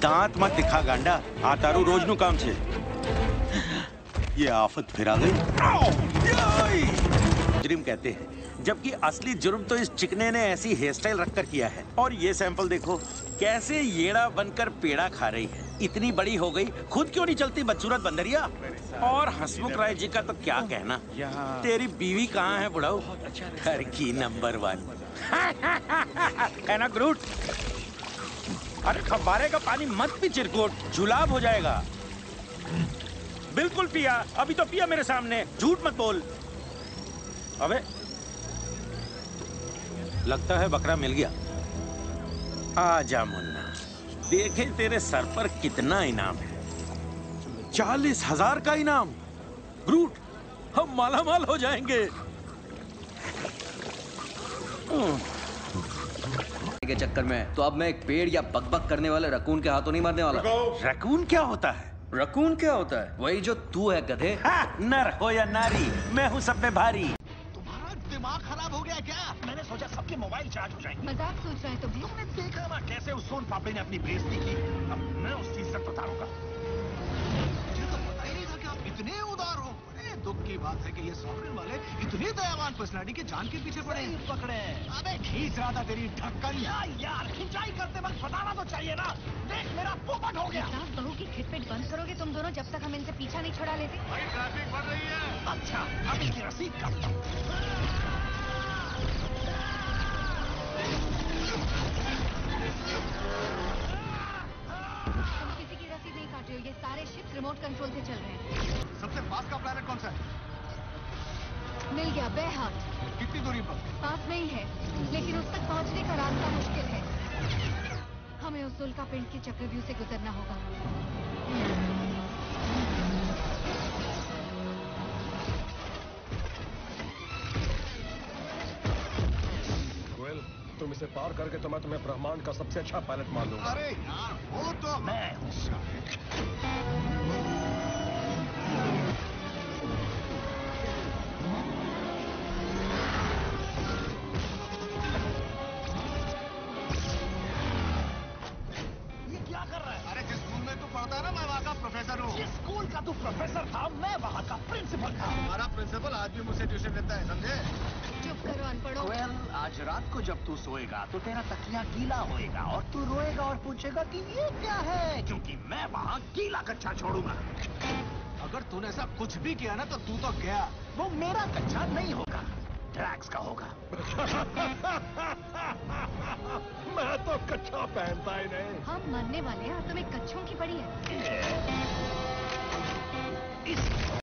દાંત મત દિખા ગાંડા આ તારું રોજનું કામ છે ये आफत फिर आ गई जुर्म कहते हैं जबकि असली जुर्म तो इस चिकने ने ऐसी हेयर स्टाइल रखकर किया है और ये सैंपल देखो कैसे येड़ा बनकर पेड़ा खा रही है इतनी बड़ी हो गई। खुद क्यों नहीं चलती बदसूरत बंदरिया? और हसमुख राय जी का तो क्या कहना? तेरी बीवी कहाँ है बुढ़ाऊ? घर की नंबर वन। है ना ग्रूट अरे फब्बारे का पानी मत पी, चिरकुट। जुलाब हो जाएगा। बिल्कुल पिया। अभी तो पिया मेरे सामने। झूठ मत बोल। अबे, लगता है बकरा मिल गया। आजा मुन्ना। देखे तेरे सर पर कितना इनाम है। चालीस हज़ार का इनाम। ग्रूट हम माला माल हो जाएँगे। के चक्कर में तो अब मैं एक पेड़ या बकबक करने वाले रकून के हाथों नहीं मारने वाला। रकून क्या होता है? रकून क्या होता है? वही जो तू है गधे। हाँ, नर हो या नारी मैं हूँ सब में भारी। मैंने सोचा सबके मोबाइल चार्ज हो जाएँगे। मज़ाक सोच रहे हैं तुम भी तुमने देखा ना कैसे उस सोन पापड़ी ने अपनी बेइज्जती की? अब मैं उस चीज़ से उतारूँगा मुझे तो पता ही नहीं था कि आप इतने उदार हो। अरे दुख की बात है कि ये सॉफ्टवेयर वाले इतने दयावान पर्सनालिटी के जान के पीछे पड़े पकड़े अबे खींच रहा था तेरी ढक्कन। यार यार खिंचाई करते वक्त बताना तो चाहिए ना। देख मेरा पोपट हो गया। साहब बहू की खिटपिट बंद करोगे तुम दोनों जब तक हम इनसे पीछा नहीं छुड़ा लेते। भाई ट्रैफ़िक बढ़ रही है। अच्छा अब इसकी रसीद कब तुम किसी की रसीद नहीं काट रहे हो ये सारे शिप्स रिमोट कंट्रोल से चल रहे हैं। सबसे पास का प्लानट कौन सा है? मिल गया बे कितनी दूरी पर? पास में ही है लेकिन उस तक पहुँचने का रास्ता मुश्किल है। हमें उस उल्का पिंड के चक्रव्यू से गुजरना होगा। इसे पार करके तो मैं तुम्हें ब्रह्मांड का सबसे अच्छा पायलट मान लूँगा। अरे यार वो तो मैं हूँ ये क्या कर रहा है? अरे जिस स्कूल में तू पढ़ता ना मैं वहाँ का प्रोफेसर हूँ। जिस स्कूल का तू प्रोफेसर था मैं वहाँ का प्रिंसिपल था। हमारा प्रिंसिपल आज भी मुझसे ट्यूशन लेता है समझे? करो अनपढ़ well, आज रात को जब तू सोएगा तो तेरा तकिया गीला होएगा और तू रोएगा और पूछेगा कि ये क्या है? क्योंकि मैं वहाँ गीला कच्चा छोड़ूँगा। अगर तूने ऐसा कुछ भी किया ना तो तू तो गया। वो मेरा कच्चा नहीं होगा। ट्रैक्स का होगा। मैं तो कच्चा पहनता ही नहीं। हम मरने वाले हैं तुम्हें कच्छों की पड़ी है। इस